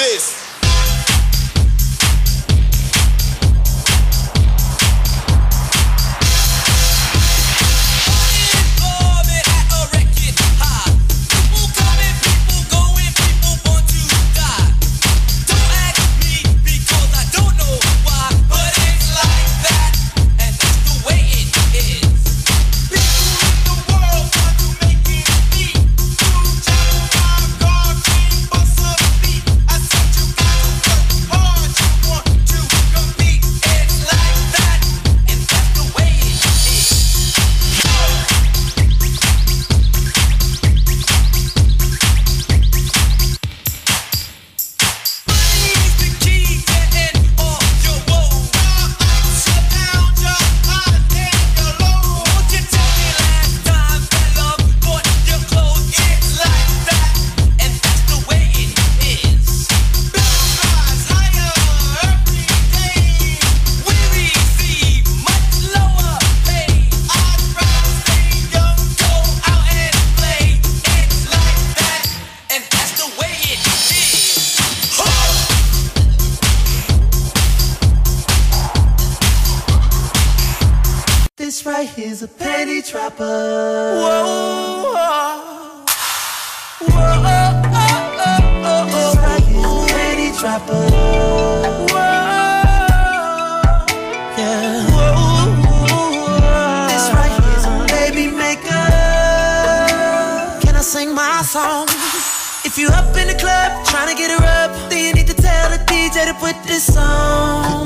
this. This right here's a penny trapper. Whoa, whoa, This right here's a trapper. yeah. This right here's a baby maker. Can I sing my song? If you up in the club trying to get her up, then you need to tell the DJ to put this on.